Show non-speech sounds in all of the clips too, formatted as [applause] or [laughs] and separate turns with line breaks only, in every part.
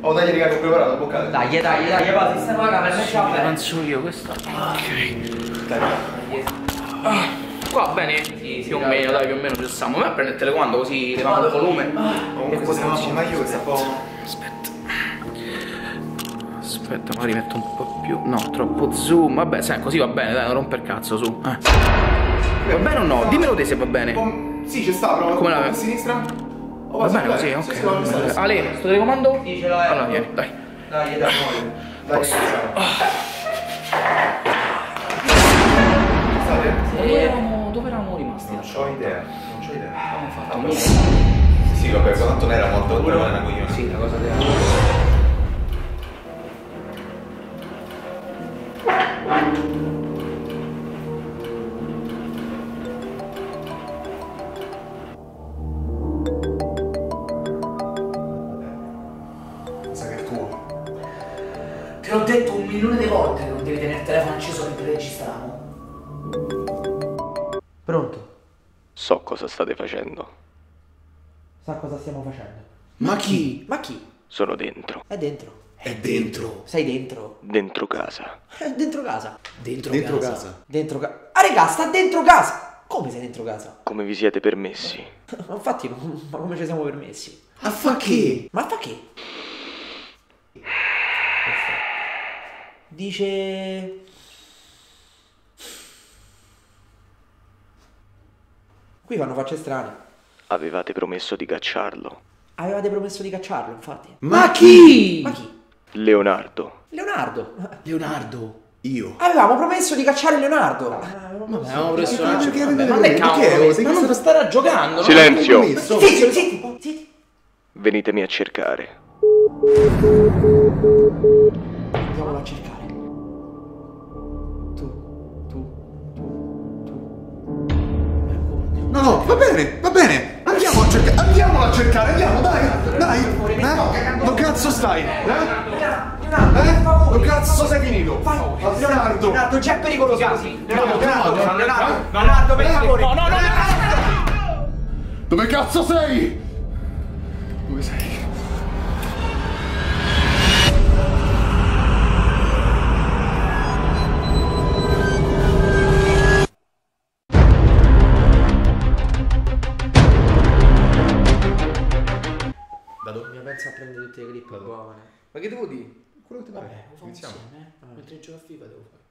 Oh, dai, raga, ho preparato, boccate.
Dai, dai, dai, va, sistema la camera, metti la
Avanzo io questa. Ok.
Dai.
Qua bene? più o meno, dai, più o meno ci stiamo. Ma prende il telecomando così leviamo il volume.
Comunque questa è una meglio, questa po'...
Aspetta. Aspetta, magari metto un po' più. No, troppo zoom. Vabbè, sai, così va bene, dai, non romper cazzo su. Eh. Va bene o no? Dimmelo te se va bene.
Sì, ci sta, però.
Come la-
A sinistra? Oh,
Va bene così, ok.
sì.
Ale, sto telecomando?
Sì, ce l'ho.
Allora, vieni, dai.
Dai, dai,
Dai,
Posso.
State?
Dove eravamo, dove eravamo rimasti?
Non c'ho idea, non c'ho idea.
Abbiamo fatto un
Sì, vabbè, tanto non era morto, pure non era una coglione.
Sì, la cosa della...
un milione di volte che non devi tenere il telefono acceso mentre registriamo. Pronto?
So cosa state facendo.
Sa cosa stiamo facendo?
Ma chi?
Ma chi?
Sono dentro.
È dentro.
È dentro.
Sei dentro.
Dentro casa.
È dentro casa. Dentro,
Dentro casa.
Dentro casa. Ah, raga, sta dentro casa. Come sei dentro casa?
Come vi siete permessi? [laughs]
Ma infatti, ma ma come ci siamo permessi?
A fa che?
Ma fa che? Dice... Qui fanno facce strane.
Avevate promesso di cacciarlo.
Avevate promesso di cacciarlo, infatti.
Ma chi?
Ma chi?
Leonardo.
Leonardo.
Leonardo. Io.
Avevamo promesso di cacciare Leonardo.
Abbiamo preso una...
Perché
Vabbè,
avete-
Ma che
perché
cavolo? Ma non starà giocando?
Silenzio.
Promesso.
Zitti, zitti, zitti.
Venitemi a cercare.
Andiamolo a cercare.
No, no, va bene, va bene. Andiamo a cercare, andiamolo a cercare, andiamo, dai, dai. Eh? Dove cazzo stai? Eh? Eh? Dove cazzo sei finito? Leonardo.
Leonardo, c'è pericoloso così.
Leonardo, Leonardo,
Leonardo, Leonardo, per favore.
No, no, no!
Dove cazzo sei? Dove sei?
Pensa a prendere tutte le clip buone.
Ma che devo dire?
Quello che ti pare.
Lo fa
Iniziamo.
insieme, eh? Mentre gioco a FIFA devo fare.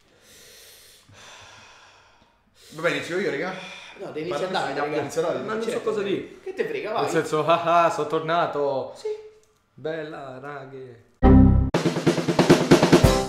Va bene, inizio io, raga.
No, devi iniziare a dare, raga.
inizia a dare.
Ma non so cosa dire.
Che te frega, vai.
Nel senso, ah ah, sono tornato.
Sì.
Bella, raghe.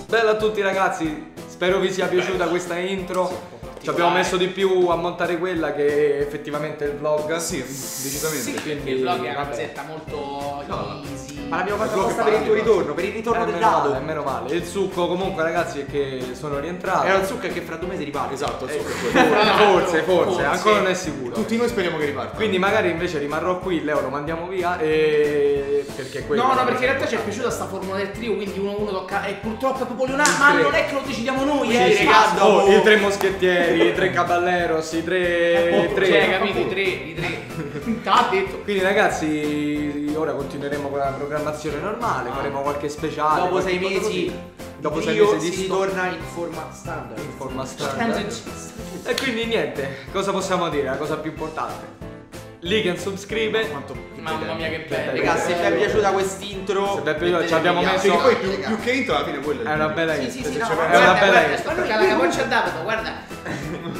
Bella a tutti ragazzi, spero vi sia piaciuta questa intro. Ci abbiamo messo di più a montare quella che effettivamente il vlog.
Sì, decisamente.
quindi
Il vlog è una cosetta molto easy.
Ma l'abbiamo fatto apposta per il tuo ritorno, per il ritorno del
meno
dado.
male, meno male. Il succo comunque ragazzi è che sono rientrato.
Era il succo che fra due mesi riparte.
Esatto, il succo è quello. [laughs]
forse, forse,
Forse.
ancora non è sicuro.
Tutti noi speriamo che riparta.
Quindi magari invece rimarrò qui, Leo lo mandiamo via e... perché quello
No, no, perché in realtà ci è piaciuta sta formula del trio, quindi uno uno tocca. E purtroppo è proprio Leonardo. Ma non è che lo decidiamo noi,
Sì,
eh,
sì,
ragazzi.
oh, i tre moschettieri, i tre caballeros, i tre... i tre.
Cioè, capito? I tre, i tre. T'ha detto.
Quindi ragazzi, ora continueremo con la programmazione normale, faremo qualche speciale.
Dopo
qualche
sei mesi
così. dopo
di
sei mesi di
si ritorna in forma standard.
in forma standard. E quindi niente, cosa possiamo dire? La cosa più importante. Like and subscribe.
Quanto
Mamma mia, che bello.
Raga, se vi è piaciuta quest'intro,
Se vi è piaciuta,
mettete
ci abbiamo messo-
poi più, più che intro alla fine quello
È una bella
Sì,
intro.
sì, sì,
Se
no, ma
È una
guarda,
bella intro.
toccando la capoccia a Davido, guarda.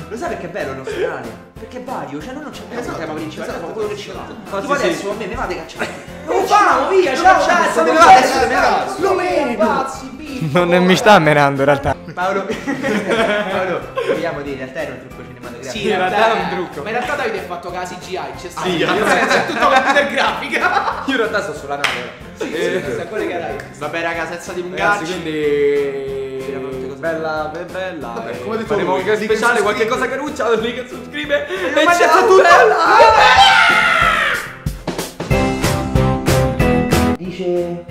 Lo sai perché è bello il nostro canale? Perché è vario, cioè noi non c'abbiamo
Esatto,
il tema principale,
esatto,
quello che ci va. Tipo
sì.
adesso a me mi vate cacciare. Lo facciamo, via, ciao, ciao, ne
ne
ne
vado.
Lo merito. Pazzi. [laughs]
Non mi sta menando in realtà.
Paolo, [laughs] Paolo, vogliamo dire, in realtà era un trucco.
Sì,
in realtà è un trucco.
Ma in realtà Davide ha fatto casa CGI, c'è stato.
Sì, io-
è tutto computer grafica. [laughs]
Io in realtà sto sulla nave. Eh,
Sta quelle che era.
Vabbè raga, senza
Ragazzi,
dilungarci.
quindi
tutte cose.
bella, be- bella.
Vabbè,
e
come detto
faremo
like e
speciale, qualche cosa caruccia, like e subscrive. E,
detto
ciao,
tutto.
bella!
Dice...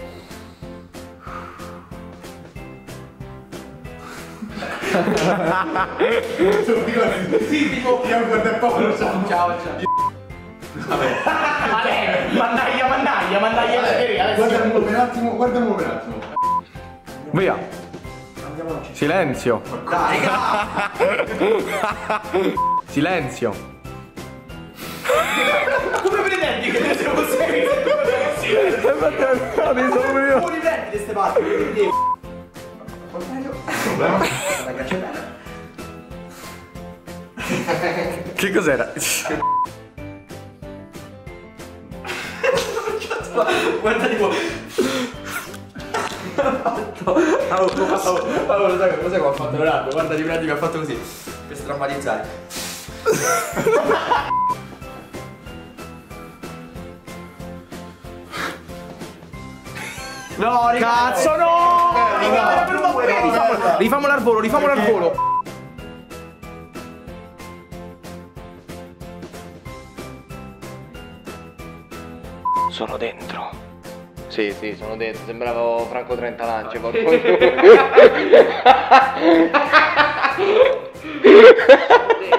[laughs]
Sì, tipo, io guarda Paolo, ciao.
Ciao, ciao. Vabbè. Mannaia, mannaia,
attimo, guarda un attimo.
Via. Silenzio.
Dai,
Silenzio.
come pretendi che te siamo seguiti?
Come sono io?
Come pretendi queste parti? La cancellare.
Che cos'era?
Guarda tipo. Paolo, sai cosa che ho fatto Leonardo? Guarda di prendi mi ha fatto così. Per strammatizzare.
No, cazzo no! Rifamola al volo, rifamola al volo.
Sono dentro. Sì, sì, sono dentro. Sembravo Franco Trentalance. [laughs] porco [laughs]